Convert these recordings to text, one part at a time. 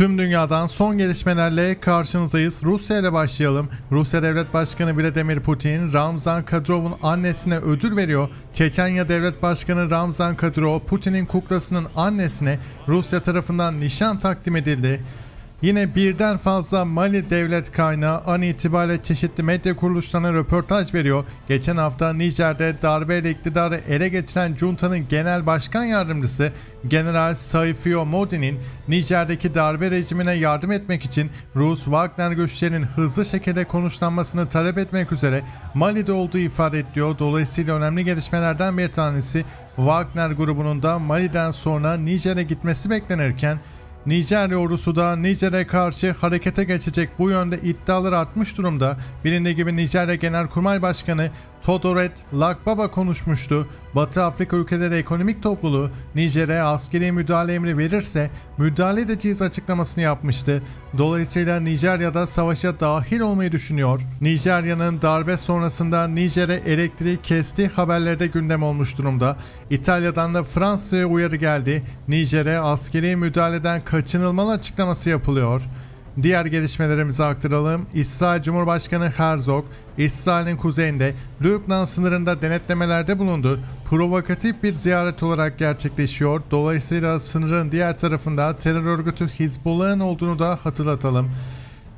Tüm dünyadan son gelişmelerle karşınızdayız. Rusya ile başlayalım. Rusya Devlet Başkanı Vladimir Putin, Ramzan Kadyrov'un annesine ödül veriyor. Çeçenya Devlet Başkanı Ramzan Kadyrov, Putin'in kuklasının annesine Rusya tarafından nişan takdim edildi. Yine birden fazla Mali devlet kaynağı an itibariyle çeşitli medya kuruluşlarına röportaj veriyor. Geçen hafta Nijer'de darbeyle iktidarı ele geçiren Junta'nın genel başkan yardımcısı General Saifio Modi'nin Nijer'deki darbe rejimine yardım etmek için Rus Wagner güçlerinin hızlı şekilde konuşlanmasını talep etmek üzere Mali'de olduğu ifade ediyor. Dolayısıyla önemli gelişmelerden bir tanesi Wagner grubunun da Mali'den sonra Nijer'e gitmesi beklenirken Nijerya ordusu da Nijer'e karşı harekete geçecek bu yönde iddialar artmış durumda. Bilindiği gibi Nijerya Genelkurmay Başkanı Todoret Lakbaba konuşmuştu. Batı Afrika ülkeleri ekonomik topluluğu Nijer'e askeri müdahale emri verirse müdahale edeceğiz açıklamasını yapmıştı. Dolayısıyla Nijerya'da savaşa dahil olmayı düşünüyor. Nijerya'nın darbe sonrasında Nijer'e elektriği kesti haberleri de gündem olmuş durumda. İtalya'dan da Fransa'ya uyarı geldi. Nijer'e askeri müdahaleden kaçınılmalı açıklaması yapılıyor. Diğer gelişmelerimizi aktaralım. İsrail Cumhurbaşkanı Herzog, İsrail'in kuzeyinde Lübnan sınırında denetlemelerde bulundu. Provokatif bir ziyaret olarak gerçekleşiyor. Dolayısıyla sınırın diğer tarafında terör örgütü Hizbullah'ın olduğunu da hatırlatalım.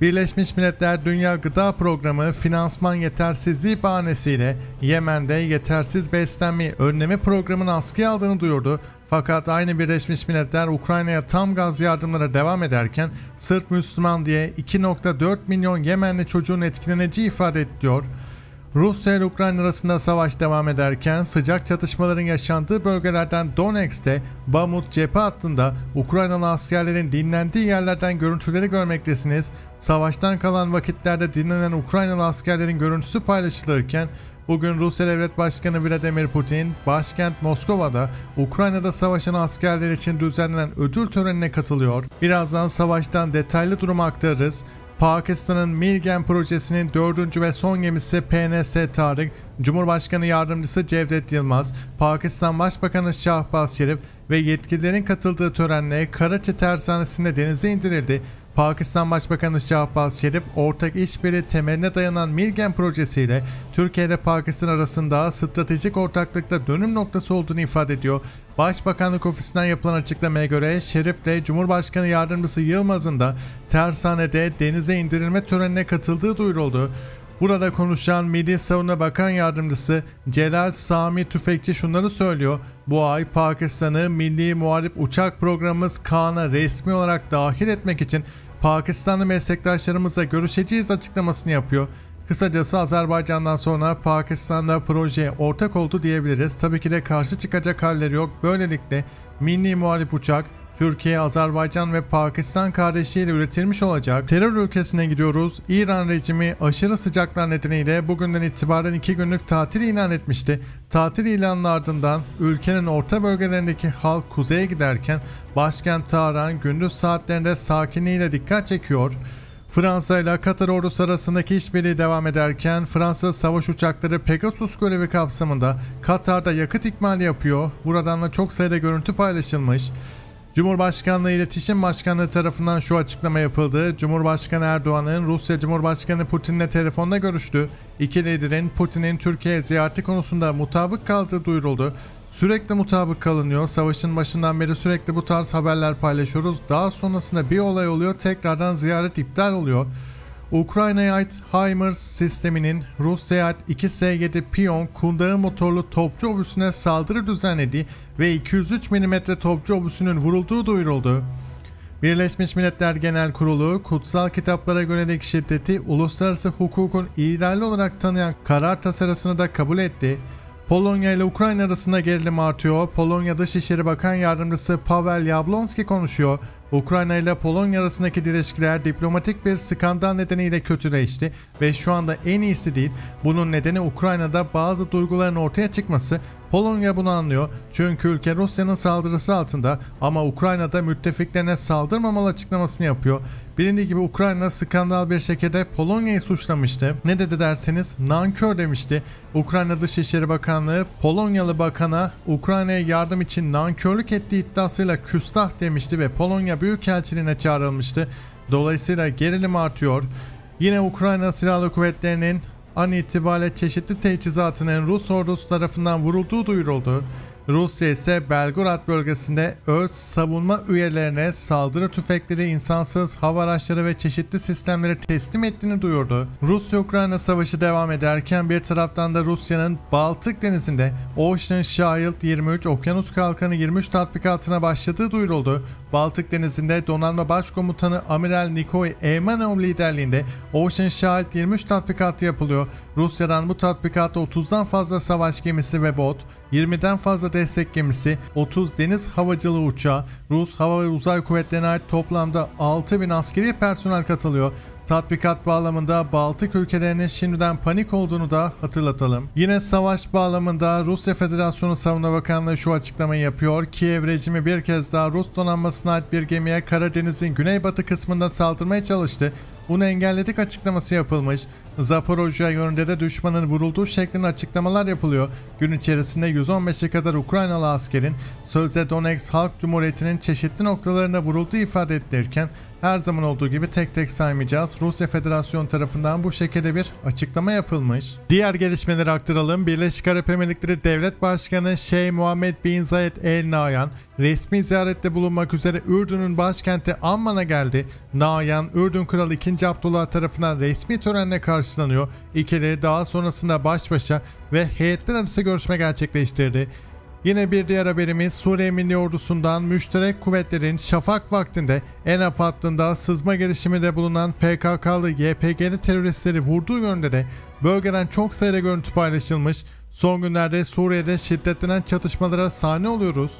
Birleşmiş Milletler Dünya Gıda Programı finansman yetersizliği bahanesiyle Yemen'de yetersiz beslenme önleme programını askıya aldığını duyurdu. Fakat aynı Birleşmiş Milletler Ukrayna'ya tam gaz yardımlara devam ederken sırf Müslüman diye 2.4 milyon Yemenli çocuğun etkileneceği ifade ediyor. Rusya ile Ukrayna arasında savaş devam ederken sıcak çatışmaların yaşandığı bölgelerden Donetsk'te Bamut cephe hattında Ukraynalı askerlerin dinlendiği yerlerden görüntüleri görmektesiniz. Savaştan kalan vakitlerde dinlenen Ukraynalı askerlerin görüntüsü paylaşılırken Bugün Rusya Devlet Başkanı Vladimir Putin, başkent Moskova'da Ukrayna'da savaşan askerler için düzenlenen ödül törenine katılıyor. Birazdan savaştan detaylı durumu aktarırız. Pakistan'ın Milgen projesinin dördüncü ve son gemisi PNS Tarık, Cumhurbaşkanı Yardımcısı Cevdet Yılmaz, Pakistan Başbakanı Şahbaz Şerif ve yetkililerin katıldığı törenle Karaçi tersanesinde denize indirildi. Pakistan Başbakanı Şahbaz Şerif, ortak işbirliği temeline dayanan Milgen projesiyle Türkiye ile Pakistan arasında stratejik ortaklıkta dönüm noktası olduğunu ifade ediyor. Başbakanlık ofisinden yapılan açıklamaya göre Şerif ile Cumhurbaşkanı Yardımcısı Yılmaz'ın da tersanede denize indirilme törenine katıldığı duyuruldu. Burada konuşan Milli Savunma Bakan Yardımcısı Celal Sami Tüfekçi şunları söylüyor. Bu ay Pakistan'ı Milli Muharip Uçak Programımız Kaan'a resmi olarak dahil etmek için Pakistanlı meslektaşlarımızla görüşeceğiz açıklamasını yapıyor. Kısacası Azerbaycan'dan sonra Pakistan'da projeye ortak oldu diyebiliriz. Tabii ki de karşı çıkacak halleri yok. Böylelikle milli muhalif uçak Türkiye, Azerbaycan ve Pakistan kardeşliğiyle üretilmiş olacak. Terör ülkesine gidiyoruz. İran rejimi aşırı sıcaklar nedeniyle bugünden itibaren 2 günlük tatil ilan etmişti. Tatil ilanının ardından ülkenin orta bölgelerindeki halk kuzeye giderken başkent Tahran gündüz saatlerinde sakinliğiyle dikkat çekiyor. Fransa ile Katar ordusu arasındaki işbirliği devam ederken Fransa savaş uçakları Pegasus görevi kapsamında Katar'da yakıt ikmali yapıyor. Buradan da çok sayıda görüntü paylaşılmış. Cumhurbaşkanlığı İletişim Başkanlığı tarafından şu açıklama yapıldı. Cumhurbaşkanı Erdoğan'ın Rusya Cumhurbaşkanı Putin'le telefonda görüştü. İki liderin Putin'in Türkiye ziyareti konusunda mutabık kaldığı duyuruldu. Sürekli mutabık kalınıyor. Savaşın başından beri sürekli bu tarz haberler paylaşıyoruz. Daha sonrasında bir olay oluyor. Tekrardan ziyaret iptal oluyor. Ukrayna'ya ait HIMARS sisteminin Rusya'ya ait 2S-7 Pion kundağı motorlu topçu obüsüne saldırı düzenlediği ve 203 mm topçu obüsünün vurulduğu duyuruldu. Birleşmiş Milletler Genel Kurulu, kutsal kitaplara yönelik şiddeti uluslararası hukukun ihlali olarak tanıyan karar tasarısını da kabul etti. Polonya ile Ukrayna arasında gerilim artıyor. Polonya Dışişleri Bakan Yardımcısı Pavel Yablonski konuşuyor. Ukrayna ile Polonya arasındaki ilişkiler diplomatik bir skandal nedeniyle kötüleşti ve şu anda en iyisi değil. Bunun nedeni Ukrayna'da bazı duyguların ortaya çıkması. Polonya bunu anlıyor çünkü ülke Rusya'nın saldırısı altında ama Ukrayna'da müttefiklerine saldırmamalı açıklamasını yapıyor. Bilindiği gibi Ukrayna skandal bir şekilde Polonya'yı suçlamıştı. Ne dedi derseniz nankör demişti. Ukrayna Dışişleri Bakanlığı Polonyalı bakana Ukrayna'ya yardım için nankörlük ettiği iddiasıyla küstah demişti ve Polonya Büyükelçiliğine çağrılmıştı. Dolayısıyla gerilim artıyor. Yine Ukrayna Silahlı Kuvvetleri'nin an itibariyle çeşitli teçhizatının Rus ordusu tarafından vurulduğu duyuruldu. Rusya ise Belgorod bölgesinde ÖRS savunma üyelerine saldırı tüfekleri, insansız hava araçları ve çeşitli sistemleri teslim ettiğini duyurdu. Rusya-Ukrayna savaşı devam ederken bir taraftan da Rusya'nın Baltık denizinde Ocean Shield 23 Okyanus Kalkanı 23 tatbikatına başladığı duyuruldu. Baltık denizinde donanma başkomutanı Amiral Nikoy Eymanov liderliğinde Ocean Shield 23 tatbikatı yapılıyor. Rusya'dan bu tatbikatta 30'dan fazla savaş gemisi ve bot, 20'den fazla destek gemisi, 30 deniz havacılığı uçağı, Rus Hava ve Uzay Kuvvetleri'ne ait toplamda 6000 askeri personel katılıyor. Tatbikat bağlamında Baltık ülkelerinin şimdiden panik olduğunu da hatırlatalım. Yine savaş bağlamında Rusya Federasyonu Savunma Bakanlığı şu açıklamayı yapıyor. Kiev rejimi bir kez daha Rus donanmasına ait bir gemiye Karadeniz'in güneybatı kısmında saldırmaya çalıştı. Bunu engelledik açıklaması yapılmış. Zaporojye yönünde de düşmanın vurulduğu şeklinde açıklamalar yapılıyor. Gün içerisinde 115'e kadar Ukraynalı askerin sözde Donetsk Halk Cumhuriyeti'nin çeşitli noktalarına vurulduğu ifade edilirken her zaman olduğu gibi tek tek saymayacağız. Rusya Federasyonu tarafından bu şekilde bir açıklama yapılmış. Diğer gelişmeleri aktaralım. Birleşik Arap Emirlikleri Devlet Başkanı Şeyh Muhammed Bin Zayed El Nahyan resmi ziyarette bulunmak üzere Ürdün'ün başkenti Amman'a geldi. Nahyan, Ürdün Kralı 2. Abdullah tarafından resmi törenle karşılanıyor. İkili daha sonrasında baş başa ve heyetler arası görüşme gerçekleştirdi. Yine bir diğer haberimiz Suriye Milli Ordusu'ndan müşterek kuvvetlerin şafak vaktinde ENAP hattında sızma girişiminde bulunan PKK'lı YPG'li teröristleri vurduğu yönde de bölgeden çok sayıda görüntü paylaşılmış. Son günlerde Suriye'de şiddetlenen çatışmalara sahne oluyoruz.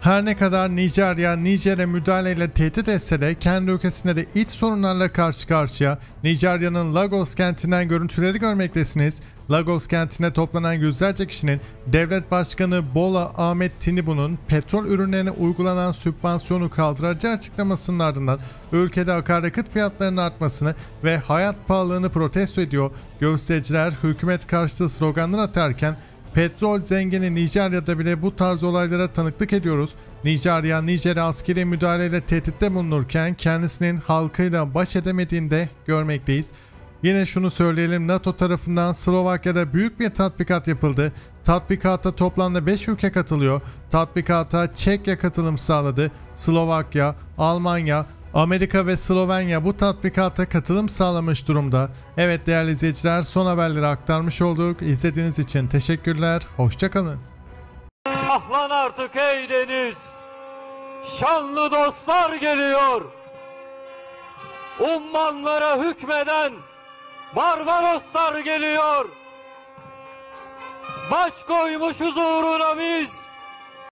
Her ne kadar Nijerya, Nijer'e müdahaleyle tehdit etse de kendi ülkesinde de iç sorunlarla karşı karşıya Nijerya'nın Lagos kentinden görüntüleri görmektesiniz. Lagos kentine toplanan yüzlerce kişinin devlet başkanı Bola Ahmet Tinubu'nun petrol ürünlerine uygulanan sübvansiyonu kaldıracağı açıklamasının ardından ülkede akaryakıt fiyatlarının artmasını ve hayat pahalılığını protesto ediyor. Göstericiler hükümet karşıtı sloganlar atarken Petrol zengini Nijerya'da bile bu tarz olaylara tanıklık ediyoruz. Nijerya, Nijer'e askeri müdahaleyle tehditte bulunurken kendisinin halkıyla baş edemediğini de görmekteyiz. Yine şunu söyleyelim NATO tarafından Slovakya'da büyük bir tatbikat yapıldı. Tatbikata toplamda 5 ülke katılıyor. Tatbikata Çekya katılım sağladı. Slovakya, Almanya, Amerika ve Slovenya bu tatbikata katılım sağlamış durumda. Evet değerli izleyiciler son haberleri aktarmış olduk. İzlediğiniz için teşekkürler. Hoşçakalın. Ah lan artık ey deniz. Şanlı dostlar geliyor. Ummanlara hükmeden Barbaroslar geliyor. Baş koymuşuz uğruna biz.